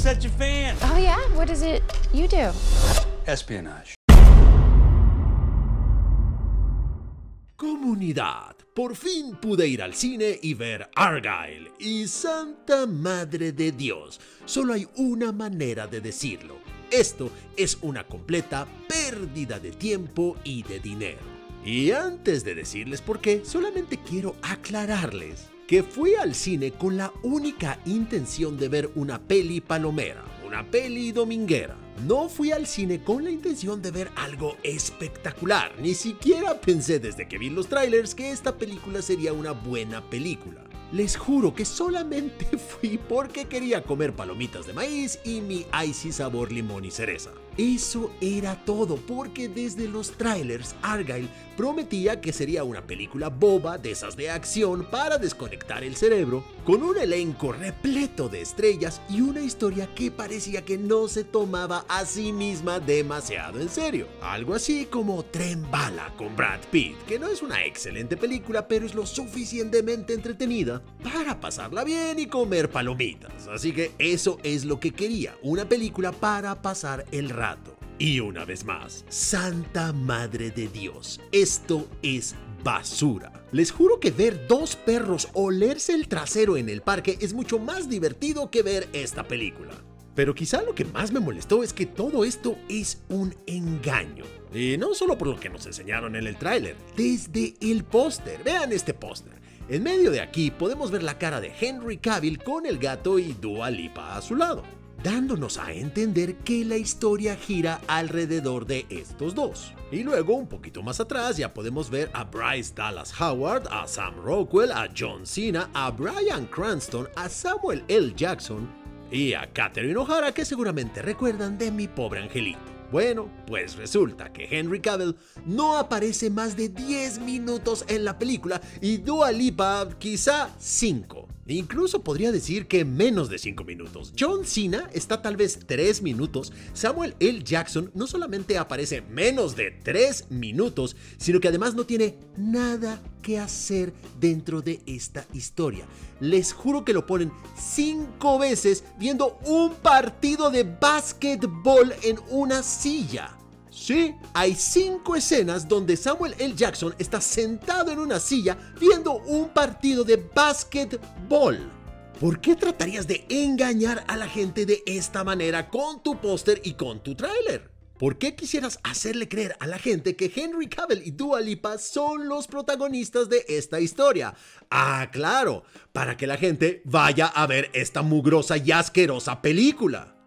such a fan. Oh, yeah? What is it you do? Espionage. Comunidad, por fin pude ir al cine y ver Argyle. Y Santa Madre de Dios, solo hay una manera de decirlo. Esto es una completa pérdida de tiempo y de dinero. Y antes de decirles por qué, solamente quiero aclararles que fui al cine con la única intención de ver una peli palomera, una peli dominguera. No fui al cine con la intención de ver algo espectacular, ni siquiera pensé desde que vi los trailers que esta película sería una buena película. Les juro que solamente fui porque quería comer palomitas de maíz y mi icy sabor limón y cereza. Eso era todo, porque desde los trailers Argyle prometía que sería una película boba de esas de acción para desconectar el cerebro, con un elenco repleto de estrellas y una historia que parecía que no se tomaba a sí misma demasiado en serio. Algo así como Tren Bala con Brad Pitt, que no es una excelente película, pero es lo suficientemente entretenida para pasarla bien y comer palomitas. Así que eso es lo que quería, una película para pasar el rato. Y una vez más, Santa Madre de Dios, esto es basura. Les juro que ver dos perros olerse el trasero en el parque es mucho más divertido que ver esta película. Pero quizá lo que más me molestó es que todo esto es un engaño. Y no solo por lo que nos enseñaron en el tráiler, desde el póster. Vean este póster. En medio de aquí podemos ver la cara de Henry Cavill con el gato y Dua Lipa a su lado dándonos a entender que la historia gira alrededor de estos dos. Y luego, un poquito más atrás, ya podemos ver a Bryce Dallas Howard, a Sam Rockwell, a John Cena, a Brian Cranston, a Samuel L. Jackson y a Catherine O'Hara que seguramente recuerdan de mi pobre angelito. Bueno, pues resulta que Henry Cavill no aparece más de 10 minutos en la película y Dua Lipa quizá 5. Incluso podría decir que menos de 5 minutos. John Cena está tal vez 3 minutos. Samuel L. Jackson no solamente aparece menos de 3 minutos, sino que además no tiene nada que hacer dentro de esta historia. Les juro que lo ponen 5 veces viendo un partido de básquetbol en una silla. Sí, hay cinco escenas donde Samuel L. Jackson está sentado en una silla viendo un partido de básquetbol. ¿Por qué tratarías de engañar a la gente de esta manera con tu póster y con tu tráiler? ¿Por qué quisieras hacerle creer a la gente que Henry Cavill y Dua Lipa son los protagonistas de esta historia? Ah, claro, para que la gente vaya a ver esta mugrosa y asquerosa película.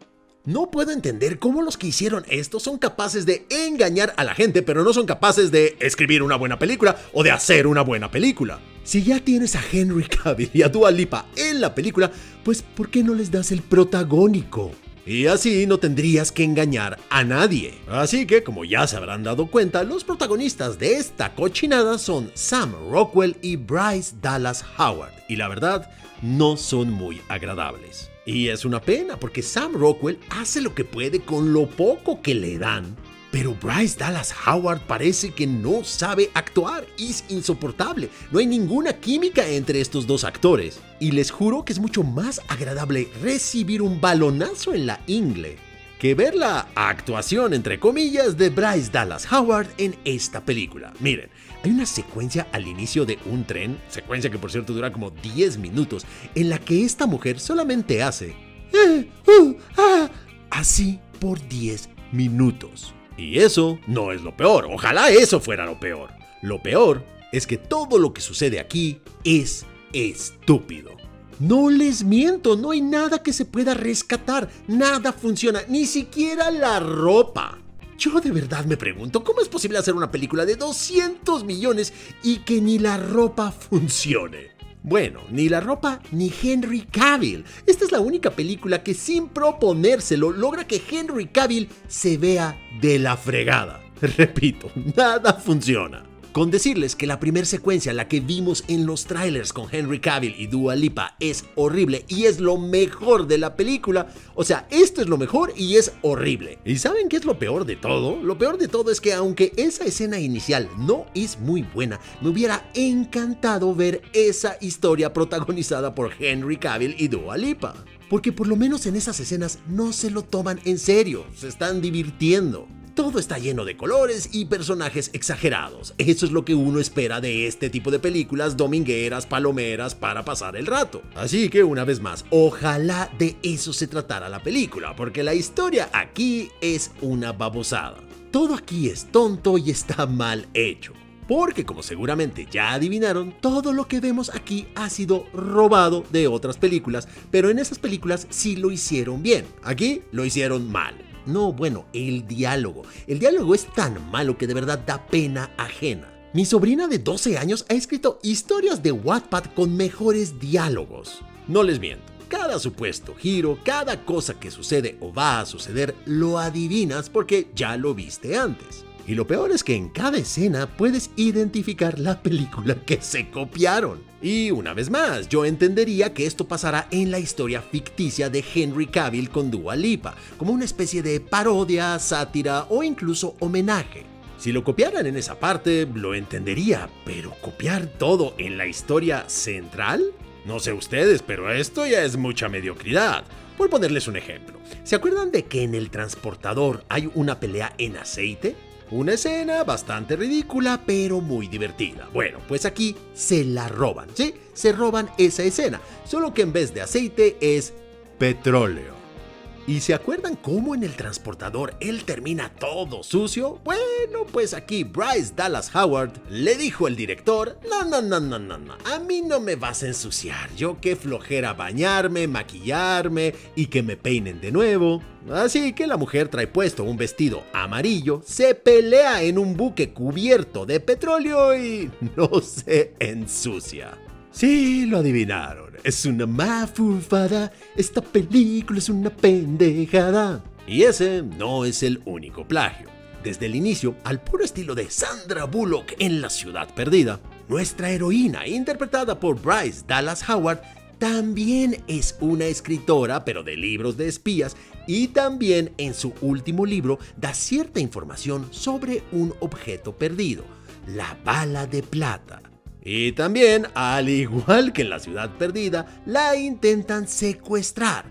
No puedo entender cómo los que hicieron esto son capaces de engañar a la gente, pero no son capaces de escribir una buena película o de hacer una buena película. Si ya tienes a Henry Cavill y a Dua Lipa en la película, pues ¿por qué no les das el protagónico? Y así no tendrías que engañar a nadie. Así que, como ya se habrán dado cuenta, los protagonistas de esta cochinada son Sam Rockwell y Bryce Dallas Howard. Y la verdad, no son muy agradables. Y es una pena porque Sam Rockwell hace lo que puede con lo poco que le dan. Pero Bryce Dallas Howard parece que no sabe actuar, es insoportable, no hay ninguna química entre estos dos actores. Y les juro que es mucho más agradable recibir un balonazo en la ingle que ver la actuación, entre comillas, de Bryce Dallas Howard en esta película. Miren, hay una secuencia al inicio de un tren, secuencia que por cierto dura como 10 minutos, en la que esta mujer solamente hace eh, uh, ah", así por 10 minutos. Y eso no es lo peor, ojalá eso fuera lo peor. Lo peor es que todo lo que sucede aquí es estúpido. No les miento, no hay nada que se pueda rescatar, nada funciona, ni siquiera la ropa. Yo de verdad me pregunto, ¿cómo es posible hacer una película de 200 millones y que ni la ropa funcione? Bueno, ni la ropa ni Henry Cavill. Esta es la única película que sin proponérselo logra que Henry Cavill se vea de la fregada. Repito, nada funciona. Con decirles que la primera secuencia, la que vimos en los trailers con Henry Cavill y Dua Lipa, es horrible y es lo mejor de la película. O sea, esto es lo mejor y es horrible. ¿Y saben qué es lo peor de todo? Lo peor de todo es que aunque esa escena inicial no es muy buena, me hubiera encantado ver esa historia protagonizada por Henry Cavill y Dua Lipa. porque por lo menos en esas escenas no se lo toman en serio, se están divirtiendo. Todo está lleno de colores y personajes exagerados. Eso es lo que uno espera de este tipo de películas domingueras, palomeras para pasar el rato. Así que una vez más, ojalá de eso se tratara la película, porque la historia aquí es una babosada. Todo aquí es tonto y está mal hecho. Porque como seguramente ya adivinaron, todo lo que vemos aquí ha sido robado de otras películas, pero en esas películas sí lo hicieron bien. Aquí lo hicieron mal. No, bueno, el diálogo. El diálogo es tan malo que de verdad da pena ajena. Mi sobrina de 12 años ha escrito historias de Wattpad con mejores diálogos. No les miento. Cada supuesto giro, cada cosa que sucede o va a suceder, lo adivinas porque ya lo viste antes. Y lo peor es que en cada escena puedes identificar la película que se copiaron. Y una vez más, yo entendería que esto pasará en la historia ficticia de Henry Cavill con Dua Lipa, como una especie de parodia, sátira o incluso homenaje. Si lo copiaran en esa parte, lo entendería, pero copiar todo en la historia central? No sé ustedes, pero esto ya es mucha mediocridad. Por ponerles un ejemplo, ¿se acuerdan de que en el transportador hay una pelea en aceite? Una escena bastante ridícula, pero muy divertida. Bueno, pues aquí se la roban, ¿sí? Se roban esa escena, solo que en vez de aceite es petróleo. ¿Y se acuerdan cómo en el transportador él termina todo sucio? Bueno, pues aquí Bryce Dallas Howard le dijo al director, no, no, no, no, no, no, a mí no me vas a ensuciar, yo qué flojera bañarme, maquillarme y que me peinen de nuevo. Así que la mujer trae puesto un vestido amarillo, se pelea en un buque cubierto de petróleo y no se ensucia. Sí, lo adivinaron. Es una mafufada. Esta película es una pendejada. Y ese no es el único plagio. Desde el inicio, al puro estilo de Sandra Bullock en La Ciudad Perdida, nuestra heroína, interpretada por Bryce Dallas Howard, también es una escritora, pero de libros de espías, y también en su último libro da cierta información sobre un objeto perdido, la bala de plata. Y también, al igual que en la ciudad perdida, la intentan secuestrar.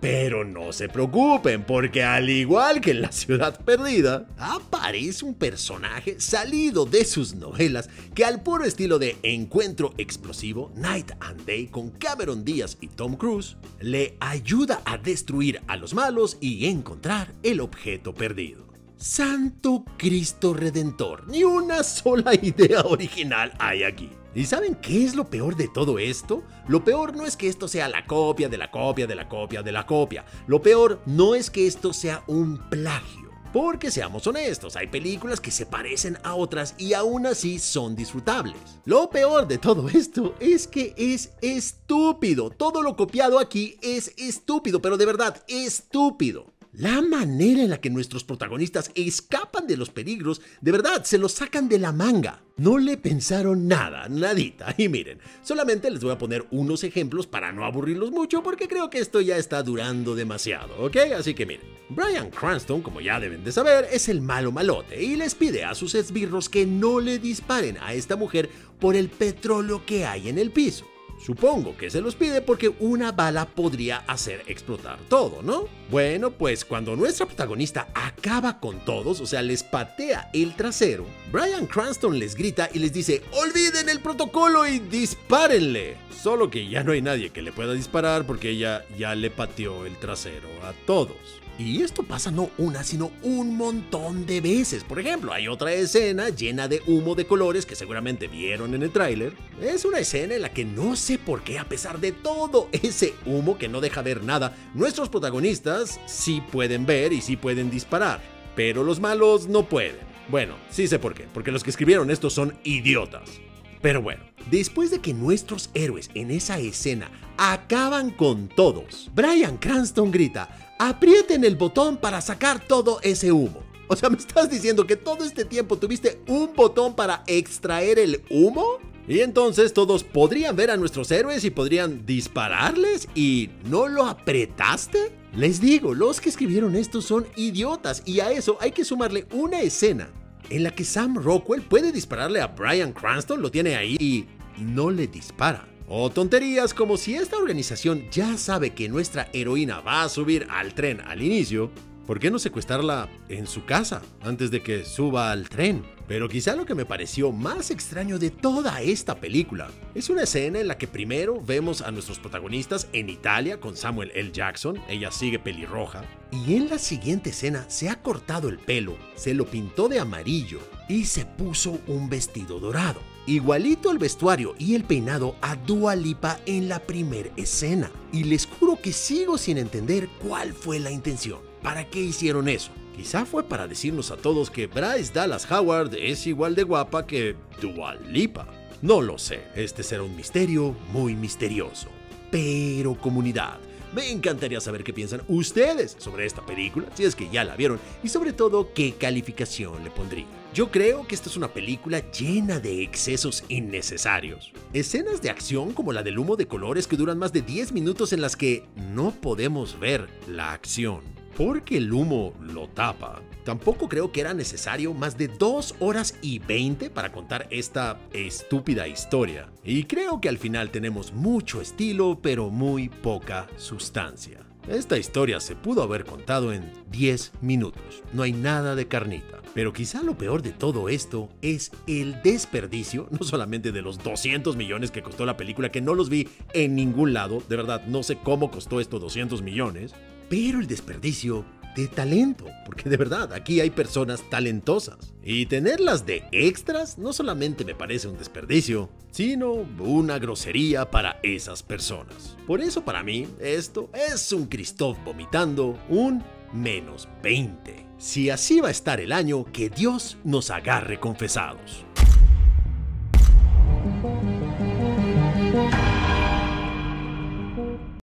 Pero no se preocupen, porque al igual que en la ciudad perdida, aparece un personaje salido de sus novelas que al puro estilo de Encuentro Explosivo, Night and Day con Cameron Díaz y Tom Cruise, le ayuda a destruir a los malos y encontrar el objeto perdido. Santo Cristo Redentor, ni una sola idea original hay aquí. ¿Y saben qué es lo peor de todo esto? Lo peor no es que esto sea la copia de la copia de la copia de la copia. Lo peor no es que esto sea un plagio. Porque seamos honestos, hay películas que se parecen a otras y aún así son disfrutables. Lo peor de todo esto es que es estúpido. Todo lo copiado aquí es estúpido, pero de verdad estúpido. La manera en la que nuestros protagonistas escapan de los peligros, de verdad, se los sacan de la manga. No le pensaron nada, nadita. Y miren, solamente les voy a poner unos ejemplos para no aburrirlos mucho porque creo que esto ya está durando demasiado, ¿ok? Así que miren, Brian Cranston, como ya deben de saber, es el malo malote y les pide a sus esbirros que no le disparen a esta mujer por el petróleo que hay en el piso. Supongo que se los pide porque una bala podría hacer explotar todo, ¿no? Bueno, pues cuando nuestra protagonista acaba con todos, o sea, les patea el trasero, Brian Cranston les grita y les dice, olviden el protocolo y dispárenle. Solo que ya no hay nadie que le pueda disparar porque ella ya le pateó el trasero a todos. Y esto pasa no una, sino un montón de veces. Por ejemplo, hay otra escena llena de humo de colores que seguramente vieron en el tráiler. Es una escena en la que no sé por qué, a pesar de todo ese humo que no deja ver nada, nuestros protagonistas sí pueden ver y sí pueden disparar. Pero los malos no pueden. Bueno, sí sé por qué, porque los que escribieron esto son idiotas. Pero bueno, después de que nuestros héroes en esa escena acaban con todos, Brian Cranston grita, aprieten el botón para sacar todo ese humo. O sea, ¿me estás diciendo que todo este tiempo tuviste un botón para extraer el humo? Y entonces todos podrían ver a nuestros héroes y podrían dispararles y no lo apretaste? Les digo, los que escribieron esto son idiotas y a eso hay que sumarle una escena en la que Sam Rockwell puede dispararle a Brian Cranston, lo tiene ahí y no le dispara. O tonterías como si esta organización ya sabe que nuestra heroína va a subir al tren al inicio, ¿por qué no secuestrarla en su casa antes de que suba al tren? Pero quizá lo que me pareció más extraño de toda esta película es una escena en la que primero vemos a nuestros protagonistas en Italia con Samuel L. Jackson, ella sigue pelirroja, y en la siguiente escena se ha cortado el pelo, se lo pintó de amarillo y se puso un vestido dorado. Igualito el vestuario y el peinado a Dua Lipa en la primera escena. Y les juro que sigo sin entender cuál fue la intención. ¿Para qué hicieron eso? Quizá fue para decirnos a todos que Bryce Dallas Howard es igual de guapa que Dua Lipa. No lo sé, este será un misterio muy misterioso. Pero comunidad, me encantaría saber qué piensan ustedes sobre esta película, si es que ya la vieron, y sobre todo qué calificación le pondría. Yo creo que esta es una película llena de excesos innecesarios. Escenas de acción como la del humo de colores que duran más de 10 minutos en las que no podemos ver la acción porque el humo lo tapa. Tampoco creo que era necesario más de 2 horas y 20 para contar esta estúpida historia. Y creo que al final tenemos mucho estilo, pero muy poca sustancia. Esta historia se pudo haber contado en 10 minutos. No hay nada de carnita. Pero quizá lo peor de todo esto es el desperdicio, no solamente de los 200 millones que costó la película, que no los vi en ningún lado, de verdad no sé cómo costó estos 200 millones, pero el desperdicio de talento, porque de verdad aquí hay personas talentosas. Y tenerlas de extras no solamente me parece un desperdicio, sino una grosería para esas personas. Por eso para mí esto es un Christoph vomitando un menos 20. Si así va a estar el año, que Dios nos agarre confesados.